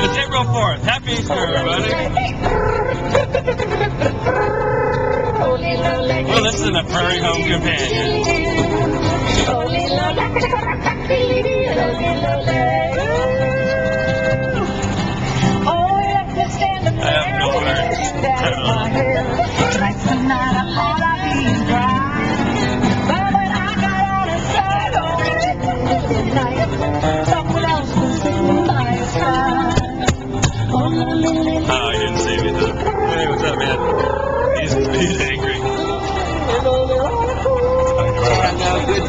It's April 4th. Happy Easter, everybody. We're listening to Prairie Home Companion.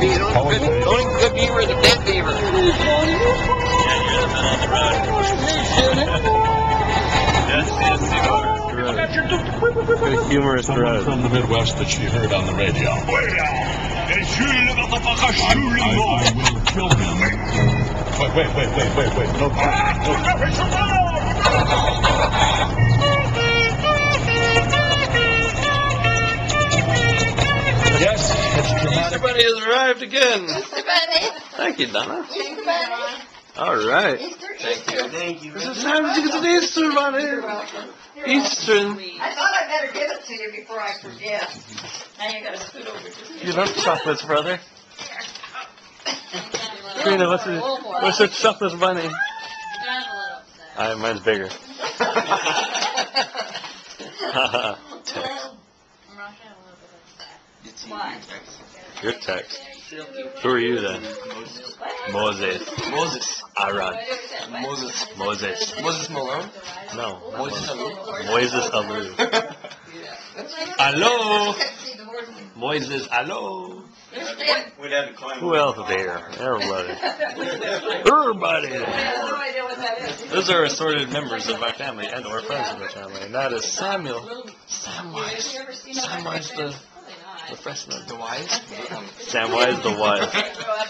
Only good, only good beaver is a dead beaver. Yeah, you're the on the road. yes, yes, you are. Good humorous Someone from the Midwest that she heard on the radio. I, I will kill him. Wait, wait, wait, wait, wait, wait. No, no. Yes, it's dramatic. Everybody has arrived again. Easter Bunny. Thank you, Donna. Easter Bunny. All right. Easter, Easter. Thank you. It's time to get an Easter bunny. Easter. I thought I'd better give it to you before I forget. Now you gotta scoot over to You love chocolates, brother. Trina, oh, what's your, what's your chocolate bunny? I, mine's bigger. Your text. Who are you then? Moses. Moses. Aaron. Moses. Moses. Moses Malone? No. Moses Alou? Moises Alou. Hello. Moises Alou. We'd have to climb. Who else is here? Everybody. Everybody. no idea what that is. Those are assorted members of my family and or friends of my family. And that is Samuel. Samwise. Samwise the, the freshman. The wise? Samwise the wise.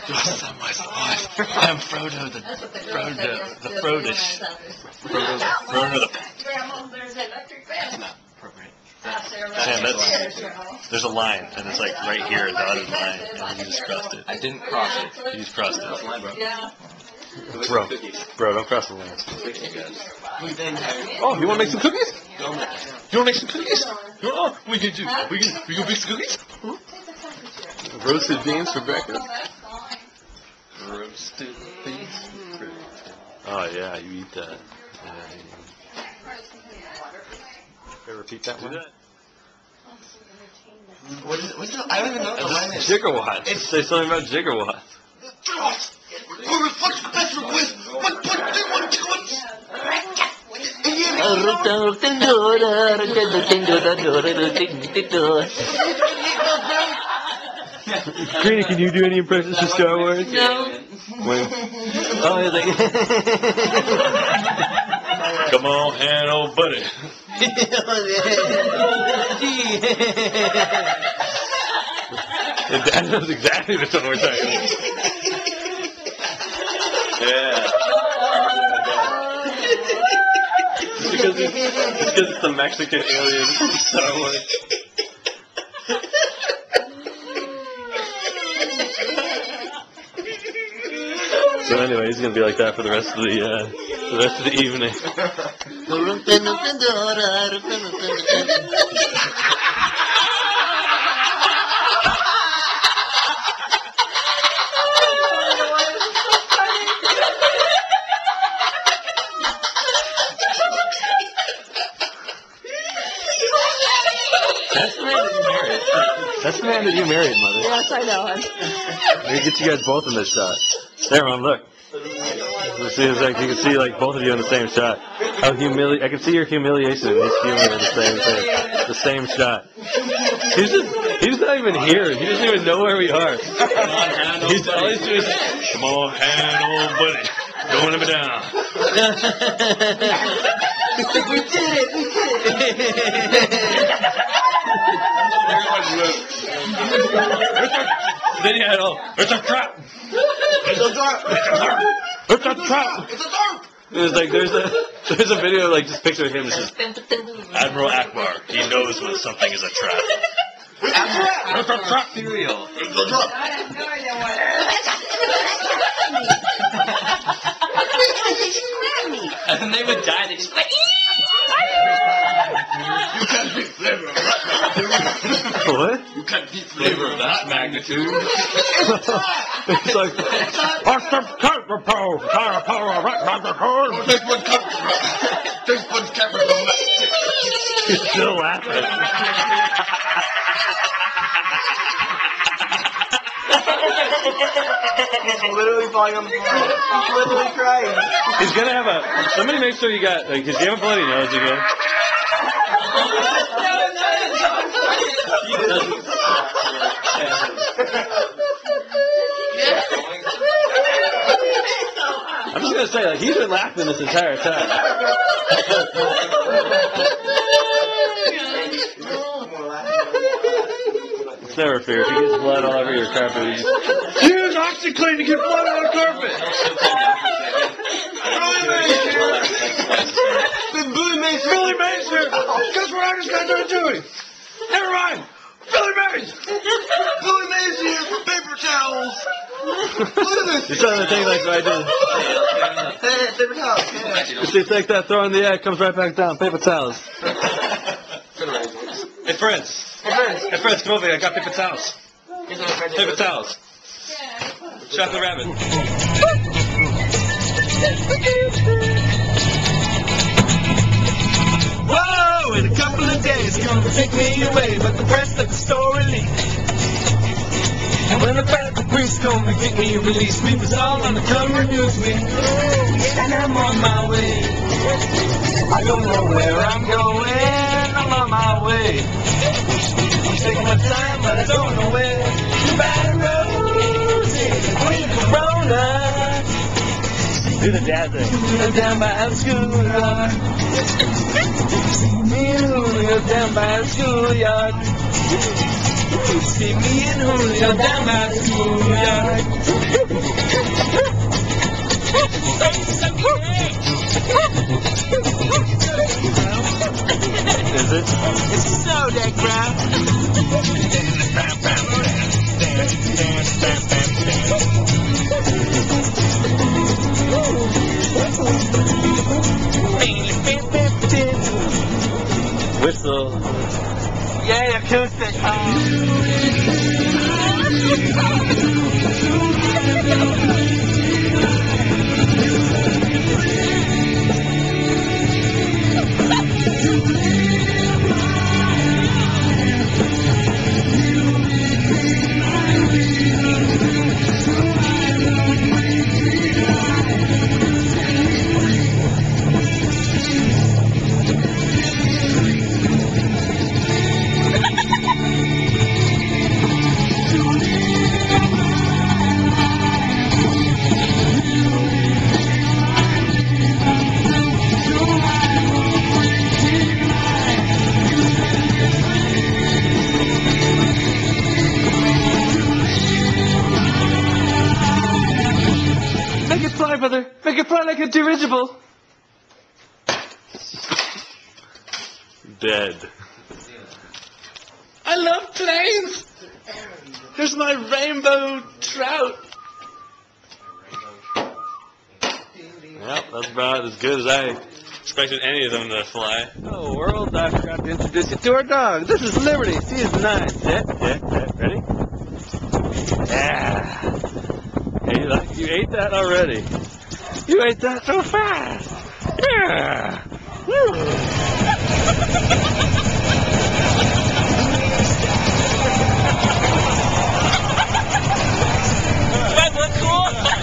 Samwise the wise. I am Frodo the Frodo the Frodish. Frodo, Frodo the Grandma, there's an electric fan. Appropriate. Sam, that's there's a line and it's like right here, a dotted line, and you just crossed it. I didn't cross it. You just crossed it. Yeah. Bro, bro, don't cross the line. We then have Oh, you want to make some cookies? You want to make some cookies? You want, oh, we can do. We can. We can make some cookies. Roasted beans for breakfast. Roasted beans. Oh yeah, you eat that. Yeah, you... repeat that one? What is it? What's the, I don't even know what the line is. Gigawatts. It's say something about gigawatts. Oh, Greeny, can you do any impressions for Star Wars? No. When, oh, he's like, come on, Han old buddy. And Dad knows exactly the tone we're. Yeah. It's because it's, because it's the Mexican alien from Star Wars. So anyway, he's gonna be like that for the rest of the uh, the rest of the evening. That's the man that you married. That's the man that you married, mother. Yes, I know. I'm- Let me get you guys both in this shot. There, mom, look. You see, like you can see like both of you in the same shot. How humili- I can see your humiliation and his humor in the same thing, the same shot. He's just, he's not even here. He doesn't even know where we are. He's all he's doing is, come on, Han old buddy, going him down. we did it! We did Then he had all, it's a trap. It's a trap. It's a trap. It's a trap. It was like there's a there's a video like just picture of him. It's just Admiral Ackbar. He knows when something is a trap. It's a trap. Cereal. I have no idea what it is. And then they would die. They just like. You can't beat flavor of that magnitude. What? You can't beat flavor of that magnitude. It's like, what's the power, power, power, power, Oh, this one can't. This one can't He's still laughing. literally falling on the floor. I'm literally crying. He's gonna have a. Somebody make sure you got. Like, cause you have a bloody nose again. I'm just gonna say, like, he's been laughing this entire time. It's never fair. If he gets blood all over your carpet, you just. Use OxiClean to get blood on the carpet. Billy Mays. Billy Mays here. Guess what I just got done doing? Never mind. Billy Mays. Billy Mays here for paper towels. Look at this! You're trying to take like I did. Hey, paper towels. Yeah. You see, take that, throw in the air, comes right back down. Paper towels. Hey, friends. Hey, friends, Hey, friends, come over here. I got paper towels. Paper towels. Chocolate rabbit. Of days, gonna take me away, but the rest of the story leaks. And when the bad the priest come to get me released, we was all on the cover of Newsweek. And I'm on my way. I don't know where I'm going, I'm on my way. I'm taking my time, but I don't know where. Do the dad thing. Down by the schoolyard. Me and Julio down by the schoolyard. See me and Julio down by the schoolyard. Acoustic. Fly like a dirigible. Dead. I love planes. Here's my rainbow trout. Yep, that's about as good as I expected any of them to fly. Oh, world, I forgot to introduce you to our dog. This is Liberty. She is nice. Yeah, yeah, yeah. Ready? Yeah. Hey, like, you ate that already. You ate that so fast! Yeah! that cool!